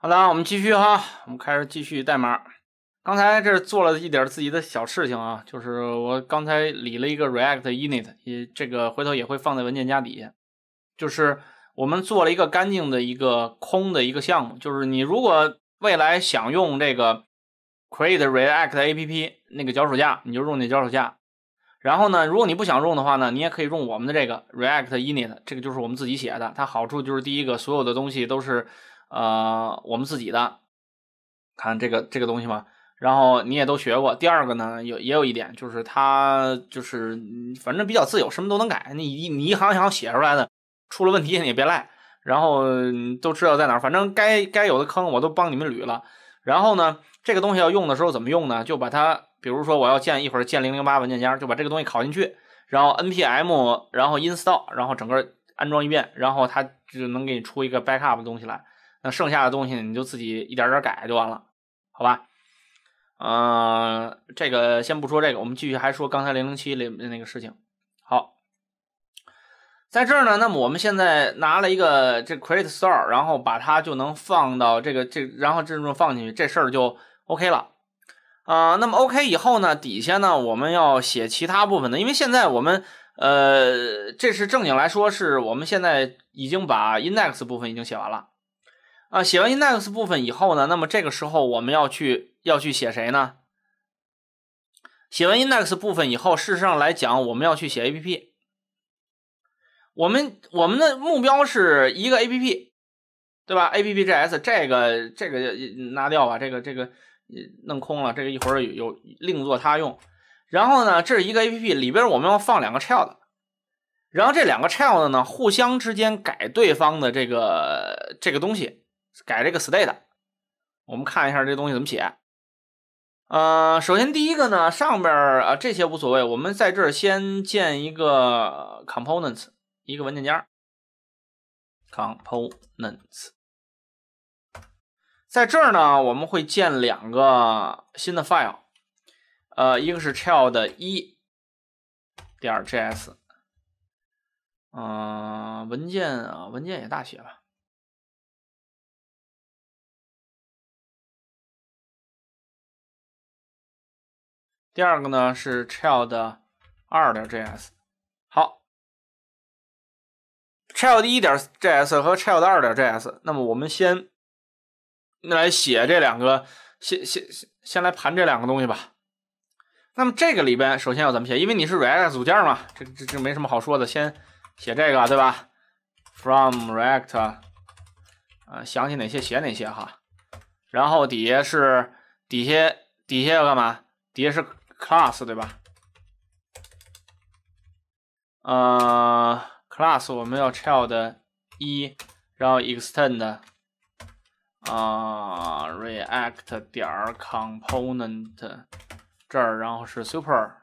好的，我们继续哈，我们开始继续代码。刚才这做了一点自己的小事情啊，就是我刚才理了一个 React init，也这个回头也会放在文件夹底下。就是我们做了一个干净的一个空的一个项目，就是你如果未来想用这个 create React app 那个脚手架，你就用那脚手架。然后呢，如果你不想用的话呢，你也可以用我们的这个 React init，这个就是我们自己写的。它好处就是第一个，所有的东西都是。呃，我们自己的，看这个这个东西嘛，然后你也都学过。第二个呢，有也有一点，就是它就是反正比较自由，什么都能改。你一你一行一行写出来的，出了问题你也别赖，然后都知道在哪儿。反正该该有的坑我都帮你们捋了。然后呢，这个东西要用的时候怎么用呢？就把它，比如说我要建一会儿建零零八文件夹，就把这个东西拷进去，然后 npm，然后 install，然后整个安装一遍，然后它就能给你出一个 backup 的东西来。那剩下的东西你就自己一点点改就完了，好吧？嗯，这个先不说这个，我们继续还说刚才零零七里那个事情。好，在这儿呢，那么我们现在拿了一个这 create store，然后把它就能放到这个这，然后这种放进去，这事儿就 OK 了。啊，那么 OK 以后呢，底下呢我们要写其他部分的，因为现在我们呃，这是正经来说，是我们现在已经把 index 部分已经写完了。啊，写完 index 部分以后呢，那么这个时候我们要去要去写谁呢？写完 index 部分以后，事实上来讲，我们要去写 app。我们我们的目标是一个 app，对吧？app.js 这个这个拿掉吧，这个这个弄空了，这个一会儿有有另作他用。然后呢，这是一个 app 里边我们要放两个 child，然后这两个 child 呢互相之间改对方的这个这个东西。改这个 state，我们看一下这东西怎么写。呃，首先第一个呢，上边啊这些无所谓，我们在这儿先建一个 components，一个文件夹。components，在这儿呢，我们会建两个新的 file，呃，一个是 child 一点 js，嗯，文件啊，文件也大写吧。第二个呢是 child 二点 js，好，child 一点 js 和 child 二点 js，那么我们先来写这两个，先先先先来盘这两个东西吧。那么这个里边首先要怎么写？因为你是 React 组件嘛，这这这没什么好说的，先写这个对吧？From React，啊，想起哪些写哪些哈。然后底下是底下底下要干嘛？底下是。Class 对吧？呃，class 我们要 child 一，然后 extend 啊，react 点 component 这儿，然后是 super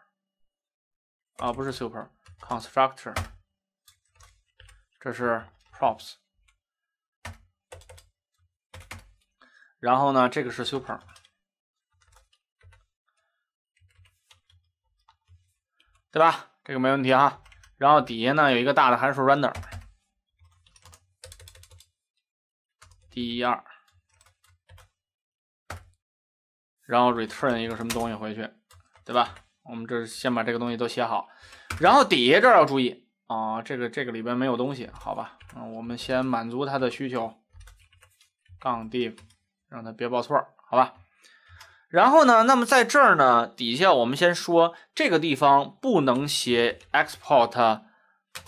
啊，不是 super constructor，这是 props，然后呢，这个是 super。对吧？这个没问题哈。然后底下呢有一个大的函数 render，第一二，然后 return 一个什么东西回去，对吧？我们这先把这个东西都写好。然后底下这儿要注意啊，这个这个里边没有东西，好吧？嗯，我们先满足它的需求，杠 div，让它别报错，好吧？然后呢？那么在这儿呢，底下我们先说这个地方不能写 export，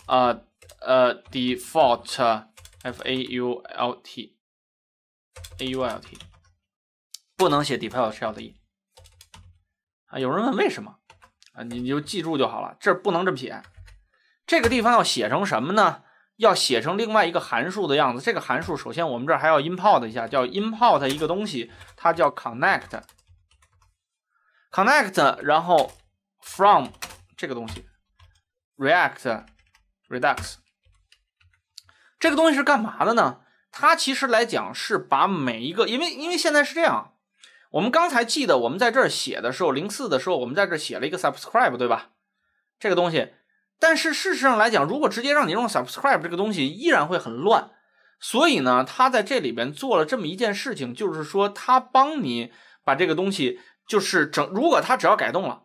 呃呃 default f a u l t a u l t 不能写 default child 一啊。有人问为什么啊？你你就记住就好了，这不能这么写。这个地方要写成什么呢？要写成另外一个函数的样子。这个函数首先我们这儿还要 import 一下，叫 import 一个东西，它叫 connect。connect，然后 from 这个东西，react redux 这个东西是干嘛的呢？它其实来讲是把每一个，因为因为现在是这样，我们刚才记得我们在这儿写的时候，零四的时候我们在这儿写了一个 subscribe，对吧？这个东西，但是事实上来讲，如果直接让你用 subscribe 这个东西，依然会很乱。所以呢，它在这里边做了这么一件事情，就是说它帮你把这个东西，就是整，如果它只要改动了，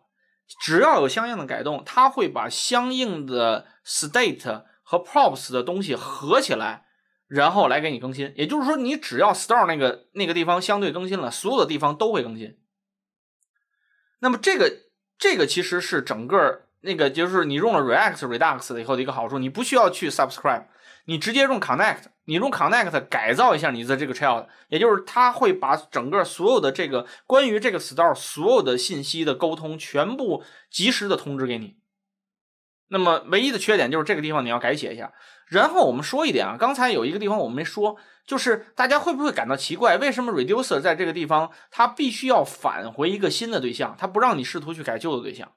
只要有相应的改动，它会把相应的 state 和 props 的东西合起来，然后来给你更新。也就是说，你只要 store 那个那个地方相对更新了，所有的地方都会更新。那么这个这个其实是整个。那个就是你用了 React Redux 以后的一个好处，你不需要去 Subscribe，你直接用 Connect，你用 Connect 改造一下你的这个 Child，也就是它会把整个所有的这个关于这个 Store 所有的信息的沟通全部及时的通知给你。那么唯一的缺点就是这个地方你要改写一下。然后我们说一点啊，刚才有一个地方我们没说，就是大家会不会感到奇怪，为什么 Reducer 在这个地方它必须要返回一个新的对象，它不让你试图去改旧的对象？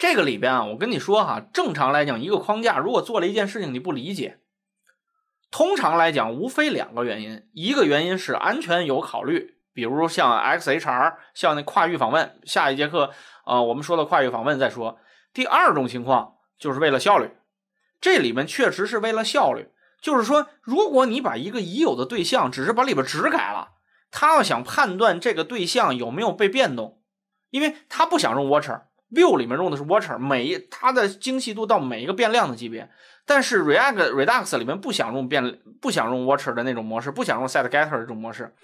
这个里边啊，我跟你说哈，正常来讲，一个框架如果做了一件事情你不理解，通常来讲无非两个原因，一个原因是安全有考虑，比如像 XHR，像那跨域访问，下一节课啊我们说的跨域访问再说。第二种情况就是为了效率，这里面确实是为了效率，就是说如果你把一个已有的对象只是把里边值改了，他要想判断这个对象有没有被变动，因为他不想用 Watcher。View 里面用的是 Watcher，每一它的精细度到每一个变量的级别，但是 React Redux 里面不想用变，不想用 Watcher 的那种模式，不想用 SetGetter 这种模式。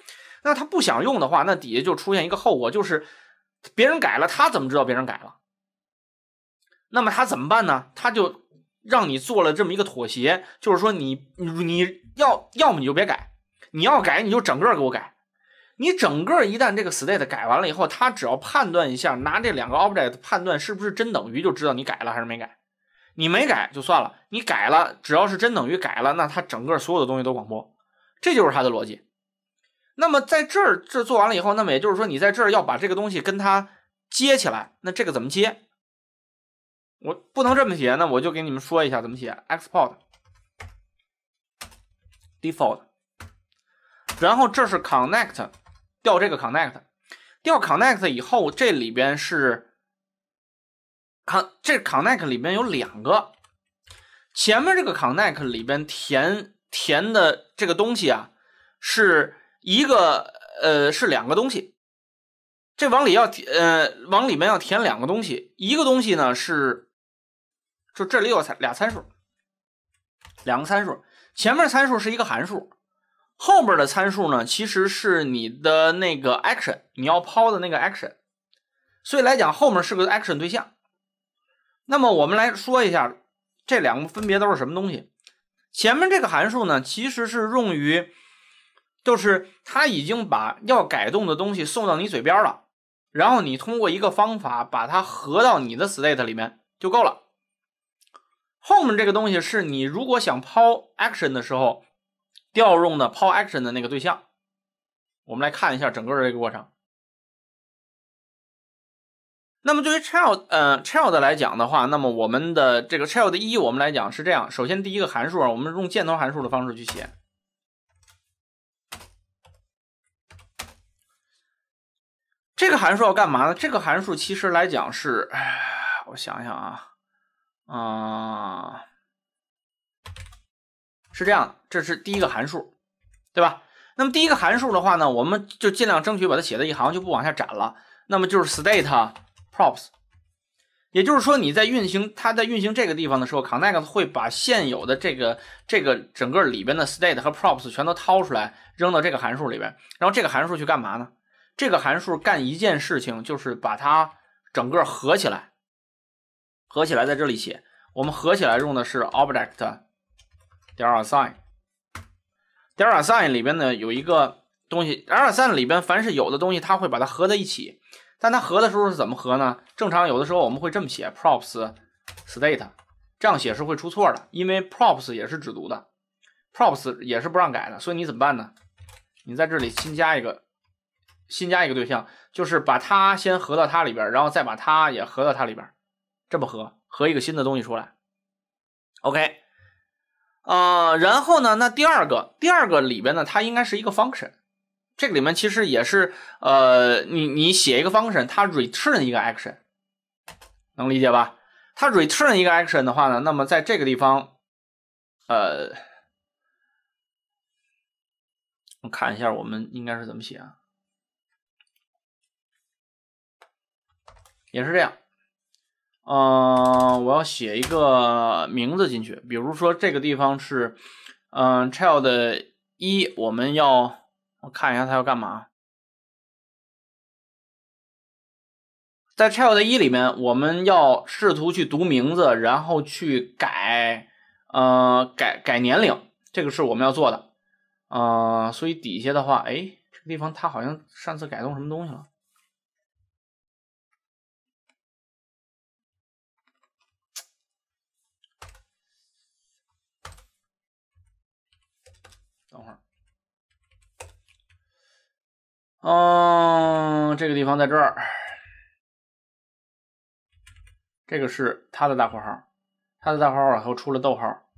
那他不想用的话，那底下就出现一个后果，就是别人改了，他怎么知道别人改了？那么他怎么办呢？他就让你做了这么一个妥协，就是说你你要要么你就别改，你要改你就整个给我改。你整个一旦这个 state 改完了以后，它只要判断一下，拿这两个 object 判断是不是真等于，就知道你改了还是没改。你没改就算了，你改了，只要是真等于改了，那它整个所有的东西都广播，这就是它的逻辑。那么在这儿这做完了以后，那么也就是说你在这儿要把这个东西跟它接起来，那这个怎么接？我不能这么写，那我就给你们说一下怎么写：export default，然后这是 connect。调这个 connect，调 connect 以后，这里边是 con 这 connect 里边有两个，前面这个 connect 里边填填的这个东西啊，是一个呃是两个东西，这往里要呃往里面要填两个东西，一个东西呢是就这里有参俩参数，两个参数，前面参数是一个函数。后边的参数呢，其实是你的那个 action，你要抛的那个 action，所以来讲后面是个 action 对象。那么我们来说一下这两个分别都是什么东西。前面这个函数呢，其实是用于，就是它已经把要改动的东西送到你嘴边了，然后你通过一个方法把它合到你的 state 里面就够了。后面这个东西是你如果想抛 action 的时候。调用的 power action 的那个对象，我们来看一下整个的这个过程。那么对于 child 呃 child 来讲的话，那么我们的这个 child 一，我们来讲是这样：首先第一个函数啊，我们用箭头函数的方式去写。这个函数要干嘛呢？这个函数其实来讲是，我想想啊，啊。是这样的，这是第一个函数，对吧？那么第一个函数的话呢，我们就尽量争取把它写在一行，就不往下展了。那么就是 state props，也就是说你在运行它在运行这个地方的时候，connect 会把现有的这个这个整个里边的 state 和 props 全都掏出来扔到这个函数里边，然后这个函数去干嘛呢？这个函数干一件事情，就是把它整个合起来，合起来在这里写。我们合起来用的是 object。点 assign，点 assign 里边呢有一个东西，点 assign 里边凡是有的东西，它会把它合在一起。但它合的时候是怎么合呢？正常有的时候我们会这么写：props state，这样写是会出错的，因为 props 也是只读的，props 也是不让改的。所以你怎么办呢？你在这里新加一个，新加一个对象，就是把它先合到它里边，然后再把它也合到它里边，这么合，合一个新的东西出来。OK。呃，然后呢？那第二个，第二个里边呢，它应该是一个 function。这个里面其实也是，呃，你你写一个 function，它 return 一个 action，能理解吧？它 return 一个 action 的话呢，那么在这个地方，呃，我看一下我们应该是怎么写啊？也是这样。嗯，我要写一个名字进去，比如说这个地方是，嗯，child 一，我们要我看一下它要干嘛。在 child 一里面，我们要试图去读名字，然后去改，呃，改改年龄，这个是我们要做的。呃，所以底下的话，哎，这个地方它好像上次改动什么东西了。等会儿，嗯，这个地方在这儿，这个是它的大括号，它的大括号以后出了逗号，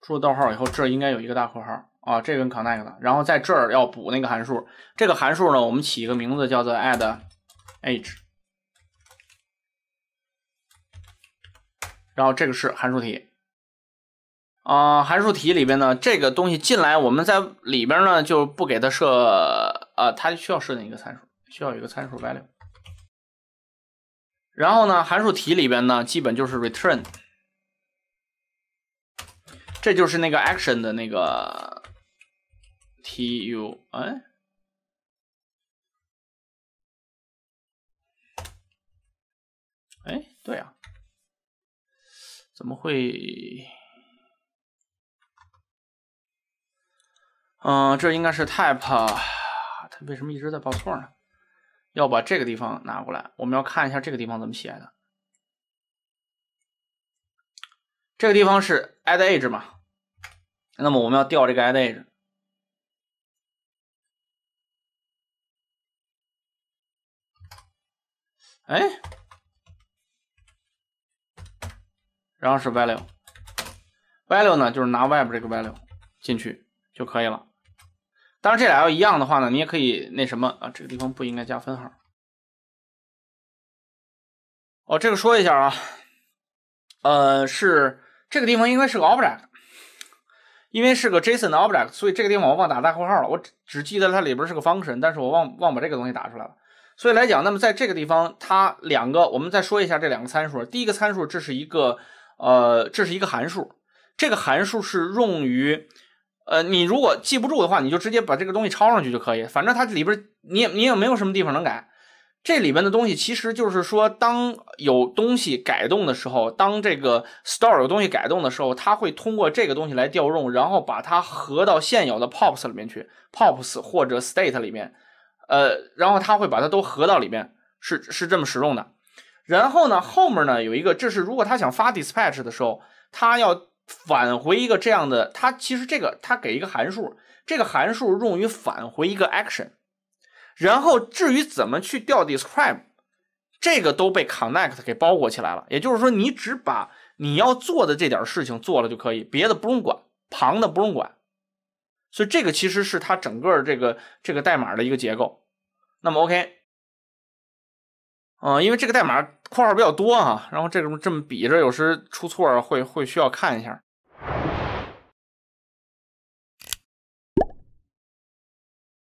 出了逗号以后，这应该有一个大括号。啊，这跟 connect，的然后在这儿要补那个函数，这个函数呢，我们起一个名字叫做 add age，然后这个是函数题，啊，函数题里边呢，这个东西进来，我们在里边呢就不给它设，呃，它需要设定一个参数，需要一个参数 value，然后呢，函数题里边呢，基本就是 return，这就是那个 action 的那个。T U 哎哎，对啊，怎么会？嗯，这应该是 type，它为什么一直在报错呢？要把这个地方拿过来，我们要看一下这个地方怎么写的。这个地方是 add age 嘛？那么我们要调这个 add age。哎，然后是 value，value 呢就是拿 web 这个 value 进去就可以了。当然这俩要一样的话呢，你也可以那什么啊，这个地方不应该加分号。哦，这个说一下啊，呃，是这个地方应该是个 object，因为是个 JSON 的 object，所以这个地方我忘打大括号了。我只只记得它里边是个 function，但是我忘忘把这个东西打出来了。所以来讲，那么在这个地方，它两个，我们再说一下这两个参数。第一个参数，这是一个，呃，这是一个函数。这个函数是用于，呃，你如果记不住的话，你就直接把这个东西抄上去就可以。反正它里边，你也你也没有什么地方能改。这里边的东西其实就是说，当有东西改动的时候，当这个 store 有东西改动的时候，它会通过这个东西来调用，然后把它合到现有的 pops 里面去，pops 或者 state 里面。呃，然后它会把它都合到里面，是是这么使用的。然后呢，后面呢有一个，这是如果他想发 dispatch 的时候，他要返回一个这样的，它其实这个它给一个函数，这个函数用于返回一个 action。然后至于怎么去调 describe，这个都被 connect 给包裹起来了。也就是说，你只把你要做的这点事情做了就可以，别的不用管，旁的不用管。所以这个其实是它整个这个这个代码的一个结构。那么 OK，嗯，因为这个代码括号比较多啊，然后这种这么比着，有时出错会会需要看一下。